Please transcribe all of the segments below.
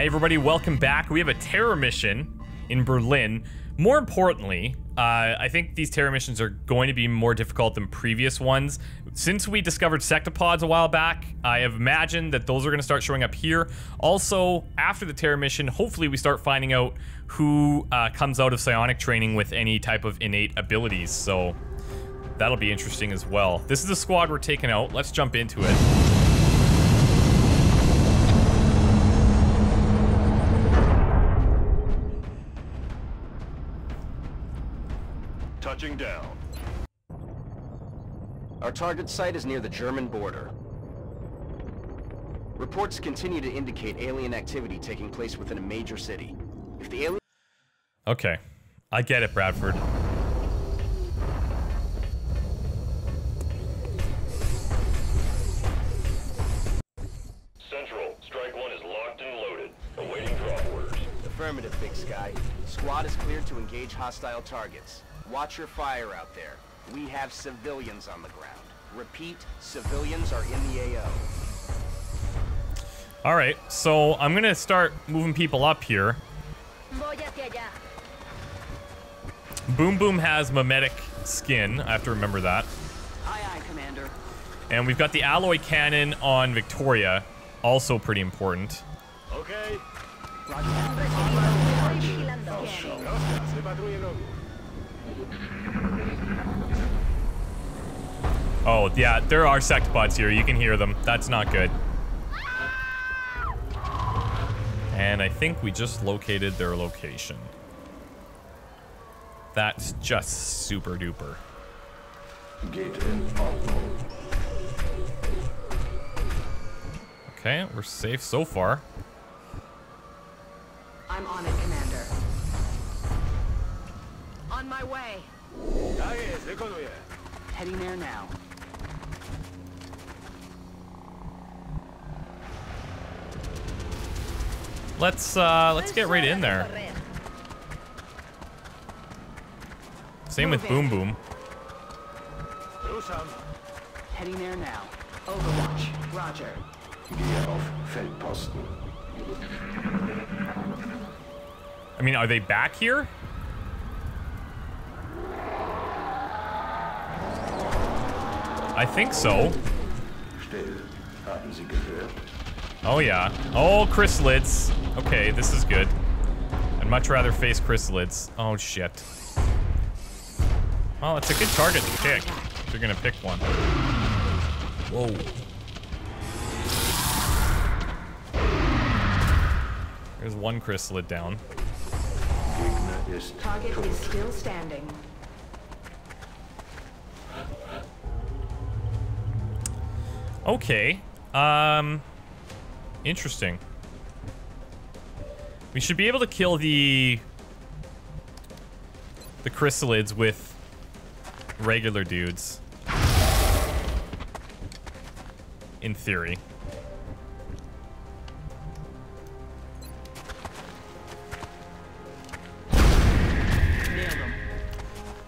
Hey everybody, welcome back. We have a terror mission in Berlin. More importantly, uh, I think these terror missions are going to be more difficult than previous ones. Since we discovered sectopods a while back, I have imagined that those are going to start showing up here. Also, after the terror mission, hopefully we start finding out who uh, comes out of psionic training with any type of innate abilities. So that'll be interesting as well. This is the squad we're taking out. Let's jump into it. Touching down. Our target site is near the German border. Reports continue to indicate alien activity taking place within a major city. If the alien... Okay. I get it, Bradford. Central, Strike One is locked and loaded. Awaiting drop orders. Affirmative, Big Sky. Squad is cleared to engage hostile targets. Watch your fire out there. We have civilians on the ground. Repeat, civilians are in the AO. All right, so I'm gonna start moving people up here. Voy hacia allá. Boom Boom has mimetic skin. I have to remember that. Aye, aye, Commander. And we've got the alloy cannon on Victoria, also pretty important. Okay. Oh, yeah, there are sectopods here. You can hear them. That's not good. And I think we just located their location. That's just super duper. Geht in Okay, we're safe so far. I'm on it, Commander. On my way. Heading there now. Let's uh let's get right in there. Same with Boom Boom. Heading there now. Overwatch. Roger. Gehe auf Feldposten. I mean, are they back here? I think so. Still. Haben Sie gehört? Oh yeah. Oh, chrysalids. Okay, this is good. I'd much rather face chrysalids. Oh shit. Well, it's a good target to pick. If you're gonna pick one. Whoa. There's one chrysalid down. Target is still standing. Okay. Um interesting. We should be able to kill the the chrysalids with regular dudes. In theory.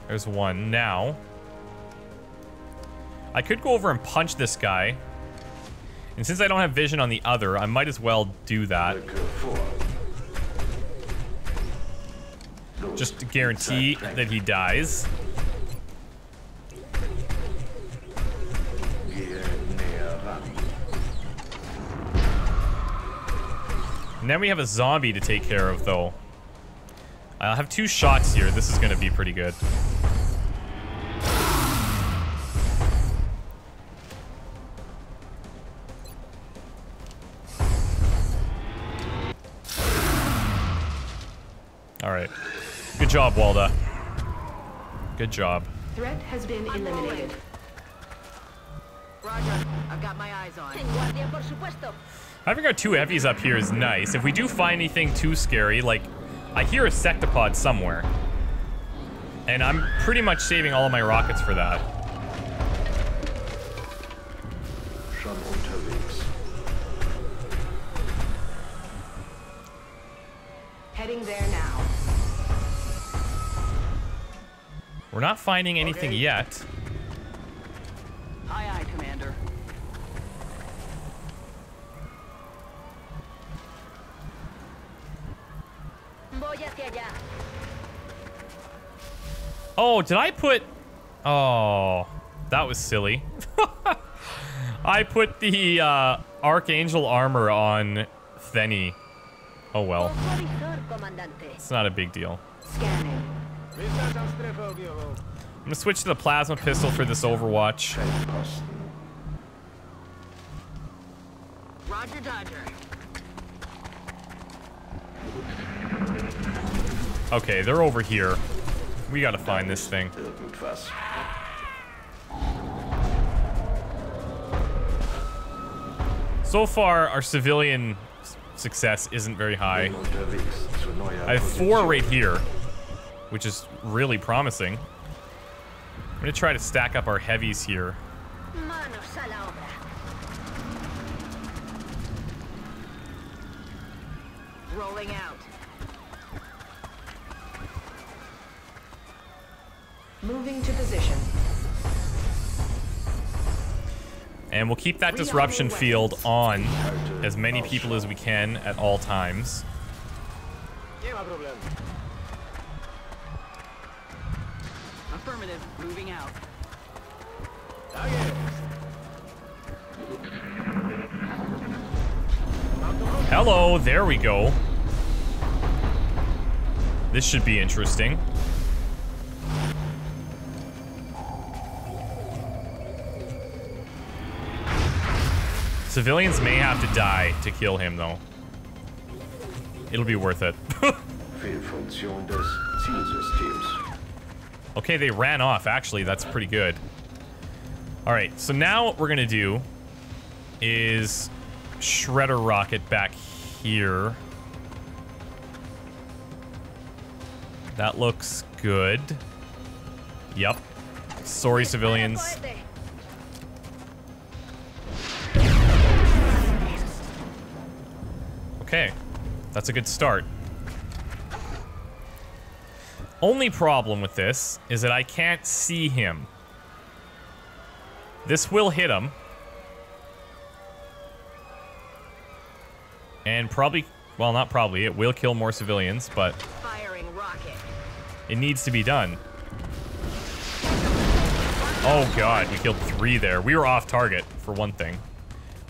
There's one now. I could go over and punch this guy. And since I don't have vision on the other, I might as well do that. Just to guarantee that he dies. And then we have a zombie to take care of, though. I'll have two shots here. This is going to be pretty good. Good job. Threat has been eliminated. Roger. I've got my eyes on. En guardia, por supuesto. Having our two heavies up here is nice. If we do find anything too scary, like, I hear a sectopod somewhere. And I'm pretty much saving all of my rockets for that. Heading there now. We're not finding anything Okay. yet. Aye, aye, Commander. Voy hacia allá. Oh, did I put... Oh, that was silly. I put the uh, Archangel armor on Theni. Oh well, Ojo visor, comandante. it's not a big deal. Scanning. I'm gonna switch to the plasma pistol for this Overwatch. Roger Dodger. Okay, they're over here. We gotta find this thing. So far, our civilian success isn't very high. Bin unterwegs zu neuer I have four right here, which is really promising. I'm gonna try to stack up our heavies here. Manos a la obra. Rolling out. Moving to position. And we'll keep that disruption field on as many people as we can at all times. Affirmative. Moving out. Hello, there we go. This should be interesting. Civilians may have to die to kill him, though. It'll be worth it. Fehlfunktion des Zielsystems. Okay, they ran off. Actually, that's pretty good. All right, so now what we're gonna do is shredder rocket back here. That looks good. Yep. Sorry, civilians. Okay, that's a good start. Only problem with this is that I can't see him. This will hit him. And probably, well, not probably, it will kill more civilians, but Firing rocket. it needs to be done. Oh god, we killed three there. We were off target, for one thing.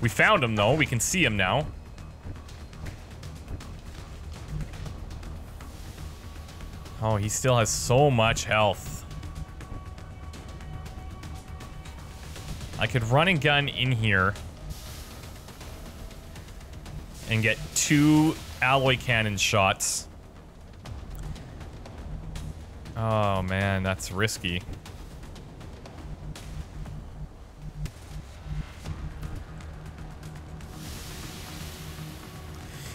We found him, though. We can see him now. Oh, he still has so much health. I could run and gun in here and get two alloy cannon shots. Oh man, that's risky.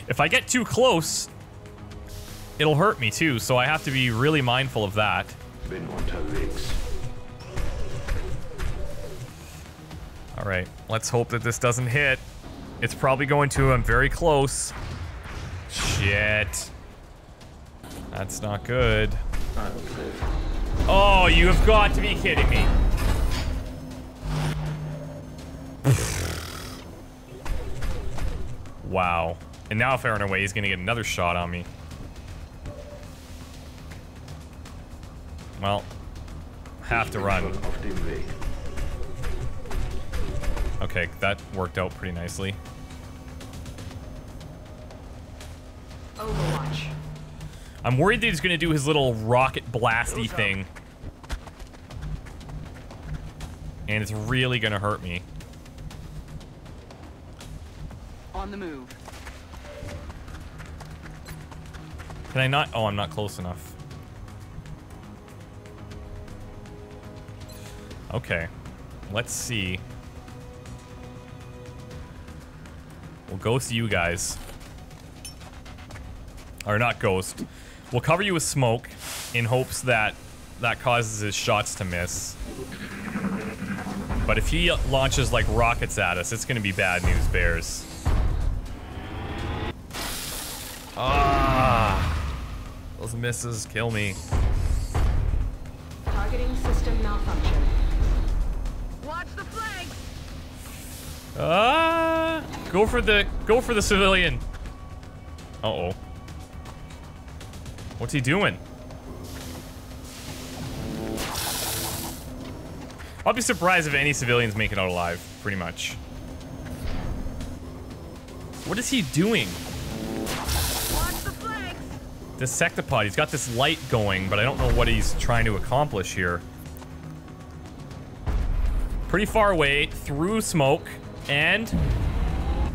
If I get too close, it'll hurt me too, so I have to be really mindful of that. All right, let's hope that this doesn't hit. It's probably going to. I'm very close. Shit. That's not good. Oh, you have got to be kidding me. wow. And now if I run away, he's gonna get another shot on me. Well, have to run. Schon auf dem Weg. Okay, that worked out pretty nicely. Overwatch. I'm worried that he's gonna do his little rocket blasty thing. And it's really gonna hurt me. On the move. Can I not? Oh, I'm not close enough. Okay. Let's see. We'll ghost you guys. Or not ghost. We'll cover you with smoke in hopes that that causes his shots to miss. But if he launches like rockets at us, it's gonna be bad news, Bears. Ah! Those misses kill me. Targeting system malfunction. Ah! Go for the go for the civilian. Uh oh. What's he doing? I'll be surprised if any civilians make it out alive, pretty much. What is he doing? Watch the sectopod, he's got this light going, but I don't know what he's trying to accomplish here. Pretty far away, through smoke, and...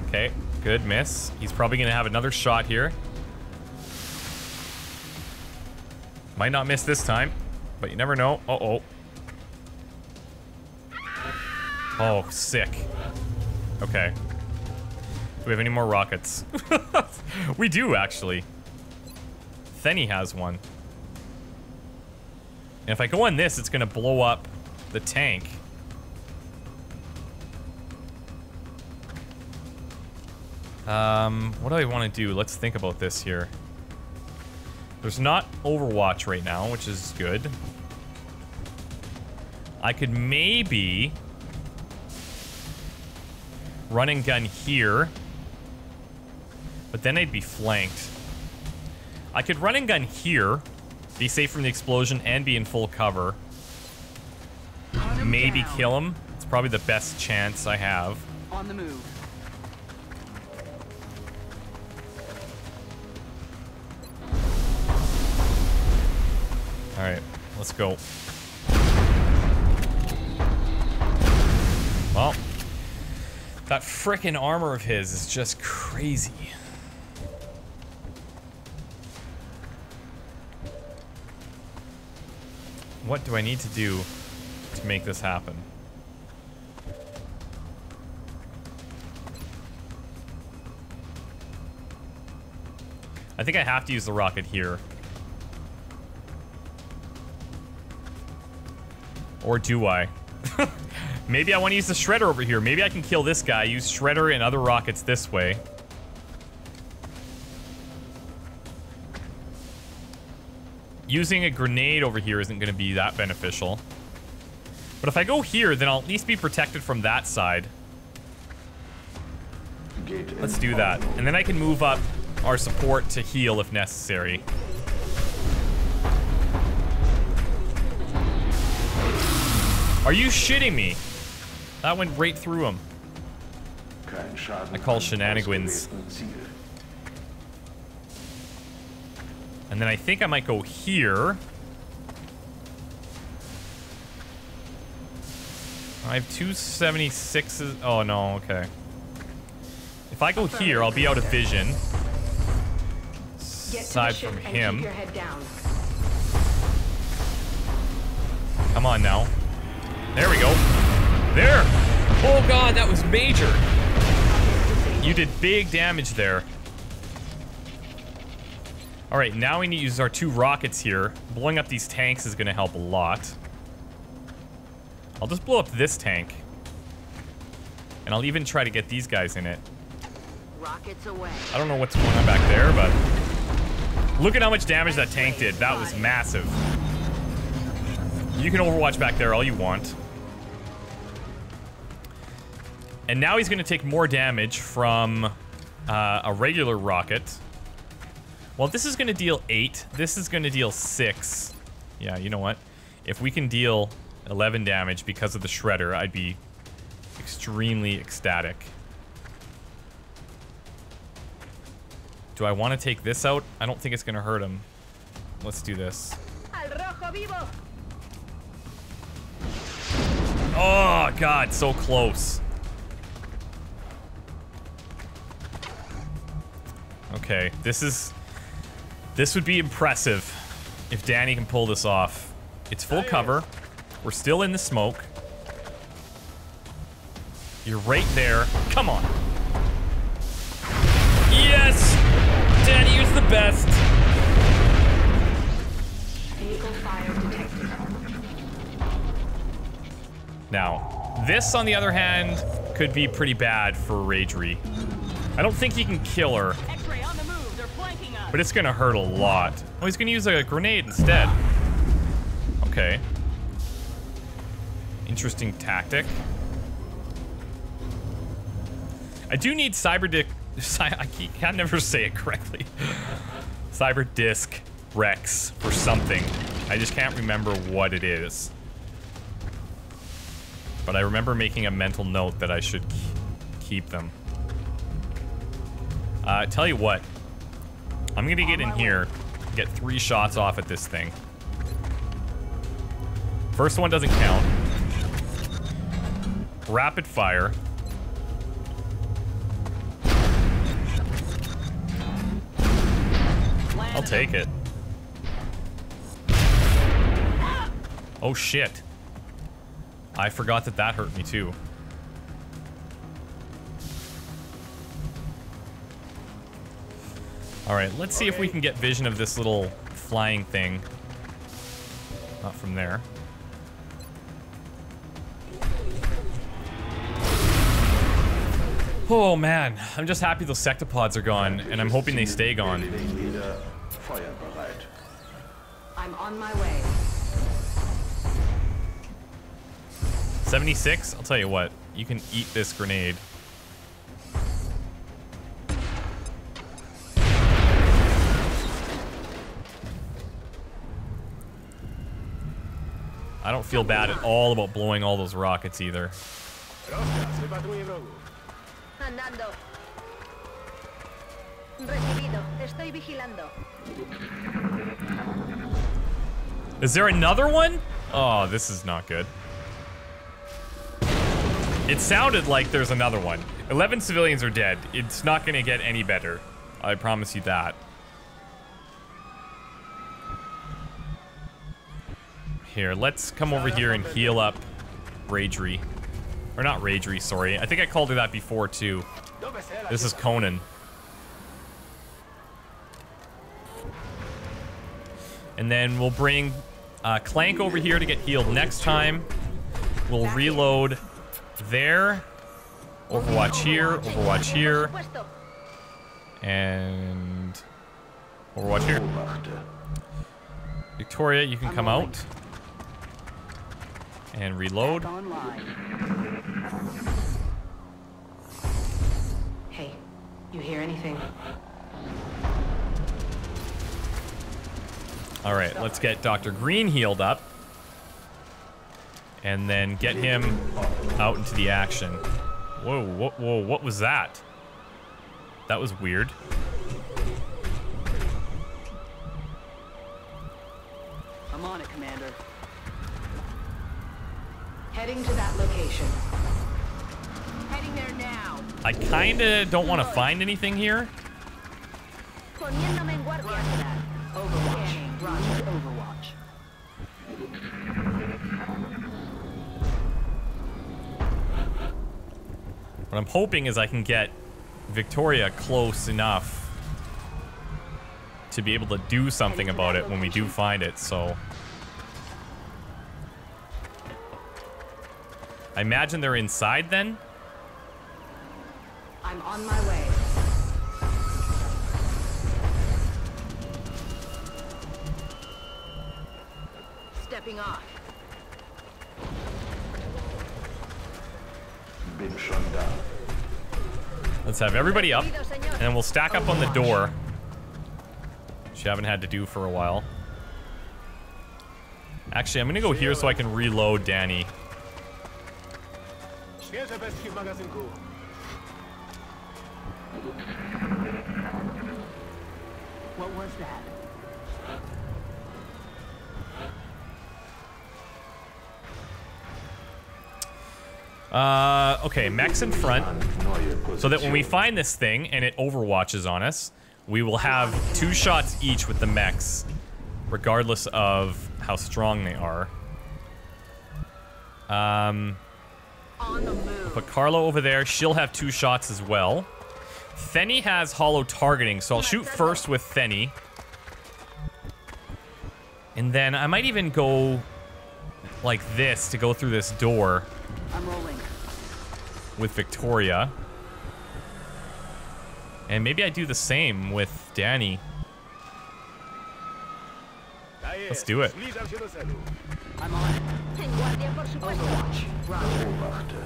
Okay, good miss. He's probably gonna have another shot here. Might not miss this time, but you never know. Uh-oh. Oh, sick. Okay. Do we have any more rockets? we do, actually. Thenny has one. And if I go on this, it's gonna blow up the tank. Um, what do I want to do? Let's think about this here. There's not Overwatch right now, which is good. I could maybe run and gun here, but then I'd be flanked. I could run and gun here, be safe from the explosion, and be in full cover. Maybe down. kill him. It's probably the best chance I have. On the move. All right, let's go. Well, that frickin' armor of his is just crazy. What do I need to do to make this happen? I think I have to use the rocket here. Or do I? Maybe I want to use the Shredder over here. Maybe I can kill this guy, use Shredder and other rockets this way. Using a grenade over here isn't going to be that beneficial. But if I go here, then I'll at least be protected from that side. Let's do that. And then I can move up our support to heal if necessary. Are you shitting me? That went right through him. I call shenanigans. And then I think I might go here. I have two 76s. Oh, no, okay. If I go here, I'll be out of vision. Get Aside from him. keep your head down. Come on now. There we go. There! Oh god, that was major! You did big damage there. Alright, now we need to use our two rockets here. Blowing up these tanks is gonna help a lot. I'll just blow up this tank. And I'll even try to get these guys in it. Rockets away. I don't know what's going on back there, but... Look at how much damage that tank did. That was massive. You can overwatch back there all you want. And now he's going to take more damage from uh, a regular rocket. Well, this is going to deal 8. This is going to deal 6. Yeah, you know what? If we can deal 11 damage because of the Shredder, I'd be extremely ecstatic. Do I want to take this out? I don't think it's going to hurt him. Let's do this. Al rojo vivo. Oh, God, so close. Okay, this is... This would be impressive if Danny can pull this off. It's full cover. We're still in the smoke. You're right there. Come on. Yes! Danny, you're the best. Vehicle fire detected. Now, this, on the other hand, could be pretty bad for Ragery. I don't think he can kill her, but it's gonna hurt a lot. Oh, he's gonna use a grenade instead. Okay. Interesting tactic. I do need cyber dick. I can never say it correctly. cyber disc wrecks for something. I just can't remember what it is. But I remember making a mental note that I should keep them. Uh, tell you what. I'm gonna get in here, get three shots off at this thing. First one doesn't count. Rapid fire. I'll take it. Oh shit. I forgot that that hurt me too. Alright, let's see if we can get vision of this little flying thing. Not from there. Oh man, I'm just happy those sectopods are gone, and I'm hoping they stay gone. I'm on my way. 76? I'll tell you what, you can eat this grenade. I don't feel bad at all about blowing all those rockets either. Andando. Recibido. Estoy vigilando. Is there another one? Oh, this is not good. It sounded like there's another one. 11 civilians are dead. It's not going to get any better. I promise you that. Here, let's come over here and heal up Ragery. Or not Ragery, sorry. I think I called her that before, too. This is Conan. And then we'll bring uh, Clank over here to get healed next time. We'll reload there. Overwatch here, Overwatch here, and Overwatch here. Victoria, you can come out and reload. Hey, you hear anything? All right, let's get Dr. Green healed up. And then get him out into the action. Whoa, whoa, whoa, what was that? That was weird. I'm on it, Commander. Heading to that location. Heading there now. I kinda don't want to find anything here. Poniéndome en guardia. Overwatch. Roger, Overwatch. What I'm hoping is I can get Victoria close enough to be able to do something about it when we do find it, so... I imagine they're inside then? I'm on my way. Stepping off. Bin schon da. Let's have everybody up, and then we'll stack up on the door. Which you haven't had to do for a while. Actually, I'm gonna go here so I can reload Danny. Świeże pestki w magazynku. What was that? Uh, okay, mechs in front. So that when we find this thing and it overwatches on us, we will have two shots each with the mechs, regardless of how strong they are. Um, On the move. put Carlo over there. She'll have two shots as well. Fenny has holo-targeting, so I'll shoot first with Fenny. And then I might even go like this to go through this door I'm rolling. with Victoria. And maybe I do the same with Danny. Let's do it. Zbliżam się do celu. I'm on it. En guardia, por supuesto. Overwatch. Roger. Beobachte.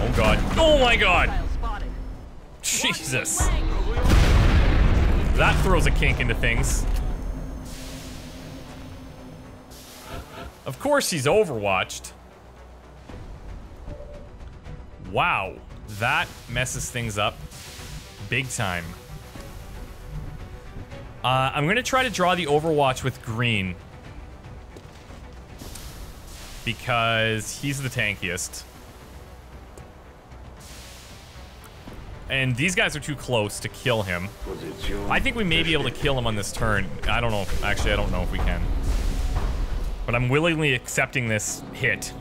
Oh god. Oh my god! Jesus. That throws a kink into things. Of course he's overwatched. Wow. That messes things up big time. Uh, I'm going to try to draw the Overwatch with green. Because he's the tankiest. And these guys are too close to kill him. I think we may be able to kill him on this turn. I don't know. If, actually, I don't know if we can. But I'm willingly accepting this hit.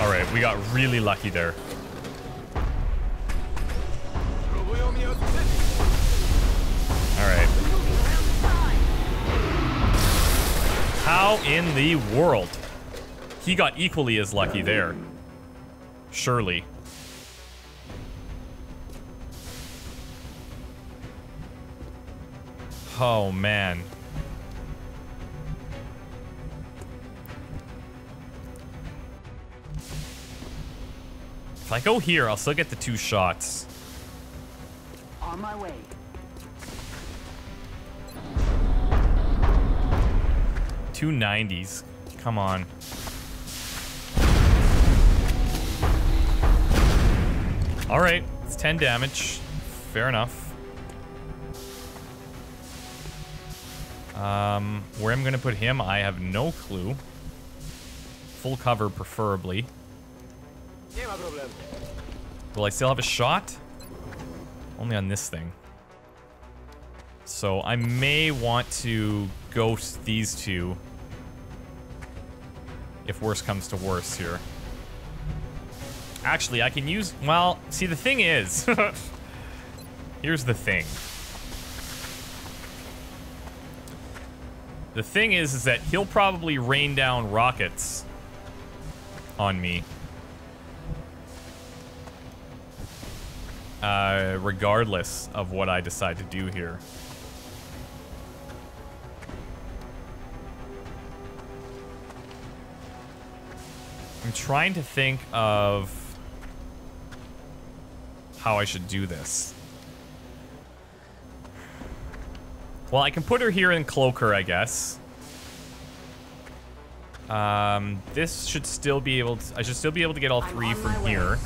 All right, we got really lucky there. How in the world? He got equally as lucky there. Surely. Oh, man. If I go here, I'll still get the two shots. On my way. Two 90s. Come on. All right, it's 10 damage. Fair enough. Um, where I'm gonna put him, I have no clue. Full cover, preferably. Will I still have a shot? Only on this thing. So I may want to ghost these two. If worse comes to worse here. Actually, I can use... Well, see, the thing is... here's the thing. The thing is, is that he'll probably rain down rockets on me. uh, regardless of what I decide to do here. I'm trying to think of how I should do this. Well, I can put her here and cloak her, I guess. Um, this should still be able to, I should still be able to get all three from way. here.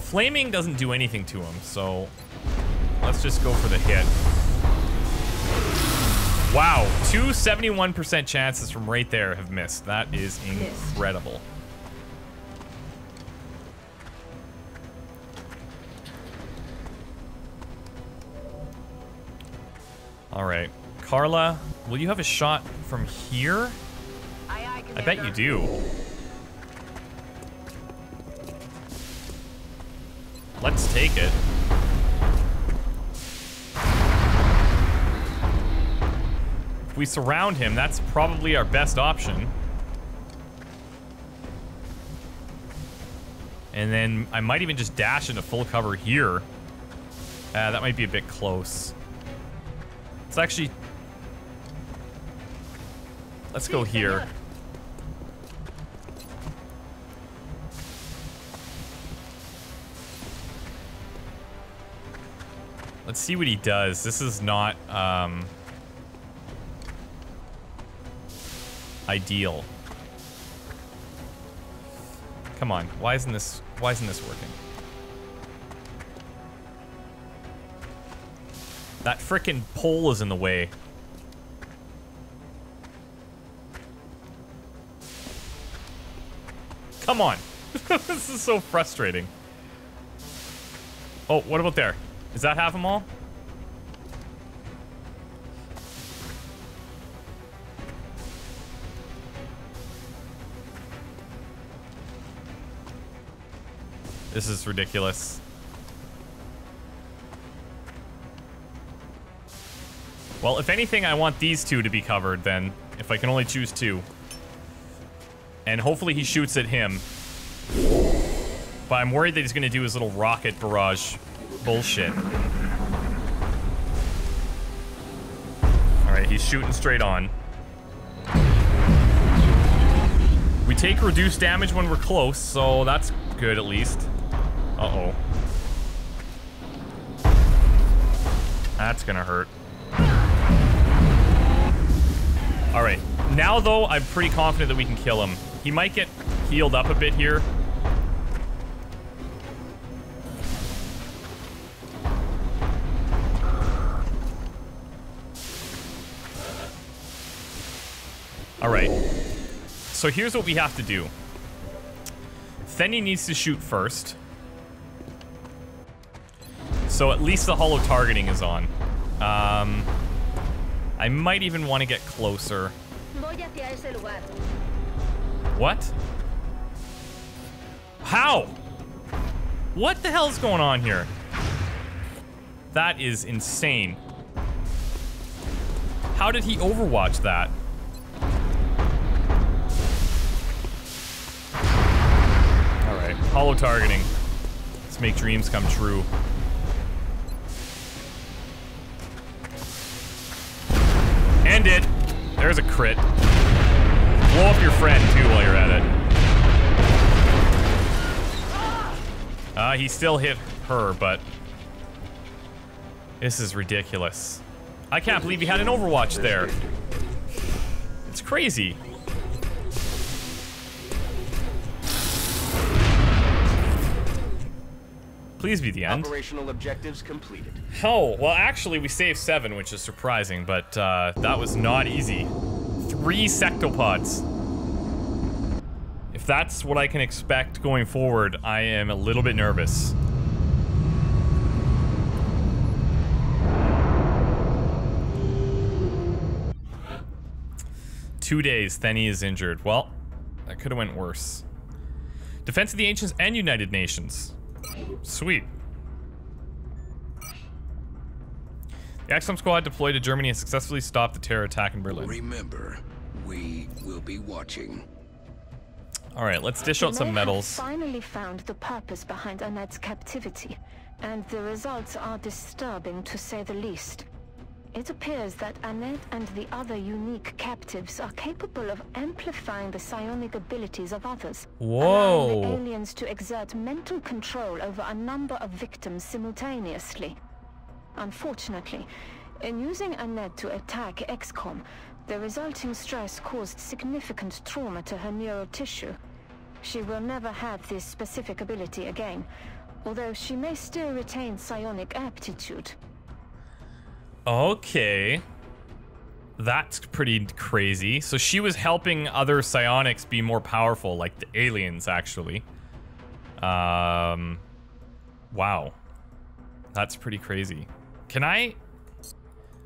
Flaming doesn't do anything to him, so let's just go for the hit. Wow, two 71% chances from right there have missed. That is incredible. All right. Carla, will you have a shot from here? Aye, aye, I bet you do. Let's take it. If we surround him, that's probably our best option. And then I might even just dash into full cover here. Uh, that might be a bit close. Let's actually... Let's go here. Let's see what he does. This is not um, ideal. Come on, why isn't this why isn't this working? That frickin' pole is in the way. Come on. this is so frustrating. Oh, what about there? Is that half them all? This is ridiculous. Well, if anything, I want these two to be covered then, if I can only choose two. And hopefully he shoots at him. But I'm worried that he's to do his little rocket barrage bullshit. Alright, he's shooting straight on. We take reduced damage when we're close, so that's good at least. Uh-oh. That's gonna hurt. Alright. Now, though, I'm pretty confident that we can kill him. He might get healed up a bit here. Alright. So here's what we have to do. Fenny needs to shoot first. So at least the holo-targeting is on. Um, I might even want to get closer. Voy hacia ese lugar. What? How? What the hell is going on here? That is insane. How did he overwatch that? Alright, holo-targeting. Let's make dreams come true. There's a crit. Blow up your friend, too, while you're at it. Uh, he still hit her, but... This is ridiculous. I can't believe he had an Overwatch there. It's crazy. Please be the end. Operational objectives completed. Oh, well, actually, we saved seven, which is surprising, but uh, that was not easy. Three sectopods. If that's what I can expect going forward, I am a little bit nervous. Two days, Thenny is injured. Well, that could have went worse. Defense of the Ancients and United Nations. Sweet. The XCOM squad deployed to Germany and successfully stopped the terror attack in Berlin. Remember, we will be watching. All right, let's dish out some medals. Have finally found the purpose behind Annette's captivity, and the results are disturbing to say the least. It appears that Annette and the other unique captives are capable of amplifying the psionic abilities of others, allowing the aliens to exert mental control over a number of victims simultaneously. Unfortunately, in using Annette to attack XCOM, the resulting stress caused significant trauma to her neural tissue. She will never have this specific ability again, although she may still retain psionic aptitude. Okay. That's pretty crazy. So she was helping other psionics be more powerful, like the aliens, actually. Um, wow. That's pretty crazy. Can I?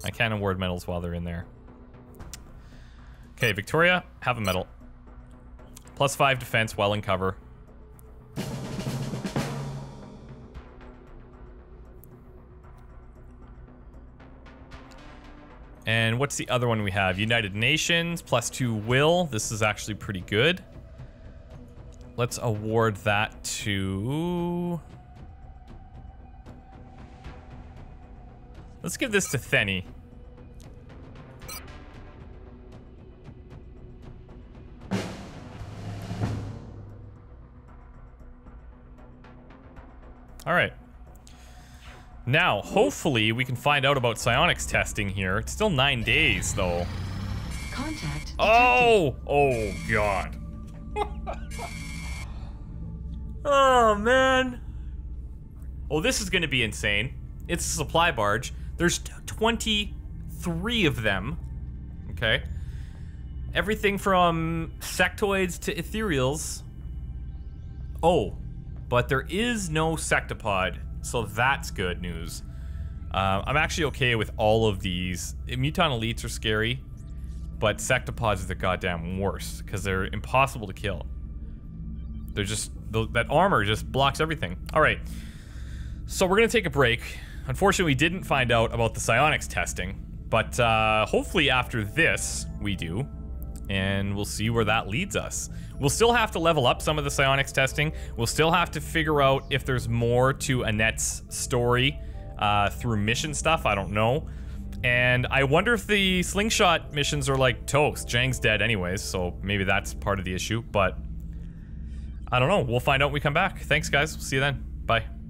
I can't award medals while they're in there. Okay, Victoria, have a medal. Plus five defense while in cover. And what's the other one we have? United Nations, plus two will. This is actually pretty good. Let's award that to... Let's give this to Thenny. All right. Now, hopefully, we can find out about psionics testing here. It's still nine days, though. Contact. Oh! Oh, God. oh, man. Oh, this is going to be insane. It's a supply barge. There's 23 of them. Okay. Everything from sectoids to ethereals. Oh, but there is no sectopod, so that's good news. Uh, I'm actually okay with all of these. Muton elites are scary, but sectopods are the goddamn worst because they're impossible to kill. They're just th- that armor just blocks everything. All right, so we're gonna take a break. Unfortunately, we didn't find out about the psionics testing, but uh, hopefully after this we do, and we'll see where that leads us. We'll still have to level up some of the psionics testing. We'll still have to figure out if there's more to Annette's story uh, through mission stuff. I don't know. And I wonder if the slingshot missions are like toast. Zhang's dead anyways, so maybe that's part of the issue, but I don't know. We'll find out when we come back. Thanks, guys. See you then. Bye.